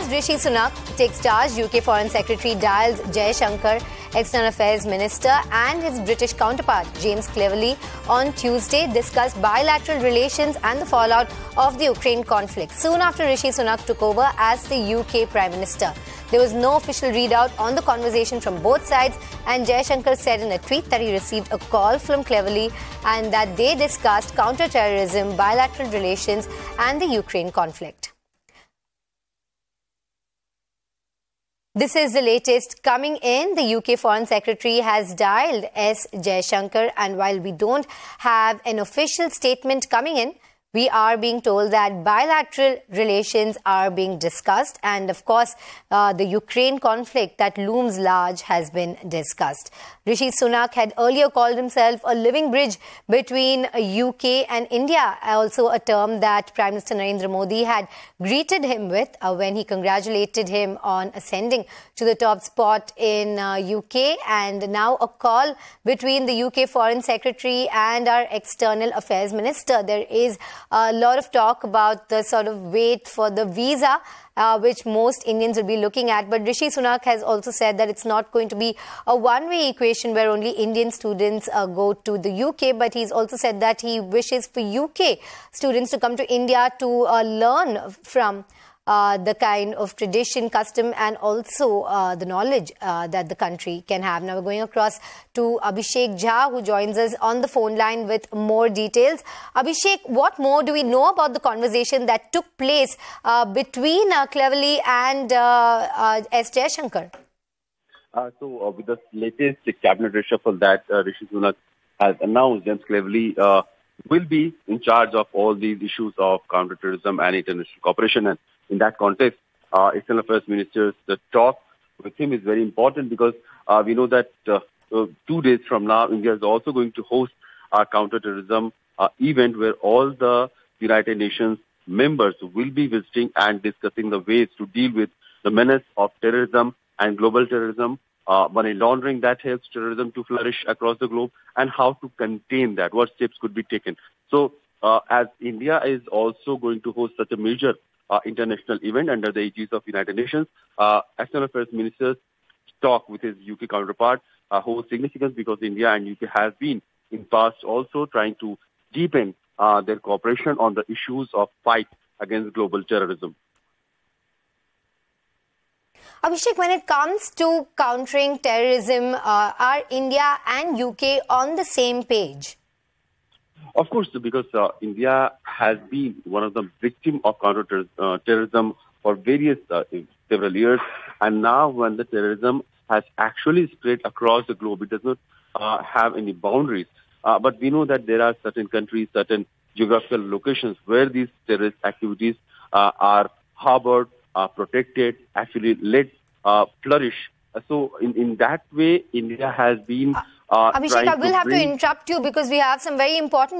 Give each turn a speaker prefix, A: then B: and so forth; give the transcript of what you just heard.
A: As Rishi Sunak takes charge, UK Foreign Secretary dials Jaishankar, External Affairs Minister, and his British counterpart, James Cleverly, on Tuesday discussed bilateral relations and the fallout of the Ukraine conflict. Soon after Rishi Sunak took over as the UK Prime Minister. There was no official readout on the conversation from both sides, and Jaishankar said in a tweet that he received a call from Cleverly and that they discussed counter-terrorism, bilateral relations, and the Ukraine conflict. This is the latest coming in. The UK Foreign Secretary has dialed S. Jaishankar, and while we don't have an official statement coming in, we are being told that bilateral relations are being discussed and of course uh, the Ukraine conflict that looms large has been discussed. Rishi Sunak had earlier called himself a living bridge between UK and India, also a term that Prime Minister Narendra Modi had greeted him with uh, when he congratulated him on ascending to the top spot in uh, UK and now a call between the UK Foreign Secretary and our External Affairs Minister. There is a lot of talk about the sort of wait for the visa, uh, which most Indians will be looking at. But Rishi Sunak has also said that it's not going to be a one-way equation where only Indian students uh, go to the UK. But he's also said that he wishes for UK students to come to India to uh, learn from uh, the kind of tradition, custom, and also uh, the knowledge uh, that the country can have. Now we're going across to Abhishek Jha, who joins us on the phone line with more details. Abhishek, what more do we know about the conversation that took place uh, between uh, Cleverly and uh, S. Jaishankar?
B: so, with the latest cabinet reshuffle that Rishi Sunak has announced, James Cleverly will be in charge of all these issues of counterterrorism and international cooperation. And in that context, uh, external affairs minister's the talk with him is very important because uh, we know that uh, uh, two days from now, India is also going to host a counterterrorism uh, event where all the United Nations members will be visiting and discussing the ways to deal with the menace of terrorism and global terrorism, uh, money laundering that helps terrorism to flourish across the globe, and how to contain that, what steps could be taken. So, uh, as India is also going to host such a major uh, international event under the aegis of United Nations. Uh, External Affairs Ministers talk with his UK counterpart uh, holds significance because India and UK have been in past also trying to deepen uh, their cooperation on the issues of fight against global terrorism.
A: Abhishek, when it comes to countering terrorism, uh, are India and UK on the same page?
B: Of course, because uh, India has been one of the victims of counter-terrorism uh, for various uh, several years, and now when the terrorism has actually spread across the globe, it does not uh, have any boundaries. Uh, but we know that there are certain countries, certain geographical locations where these terrorist activities uh, are harbored, are protected, actually let flourish. So in, in that way, India has been
A: uh, Abhishek, I will have to interrupt you because we have some very important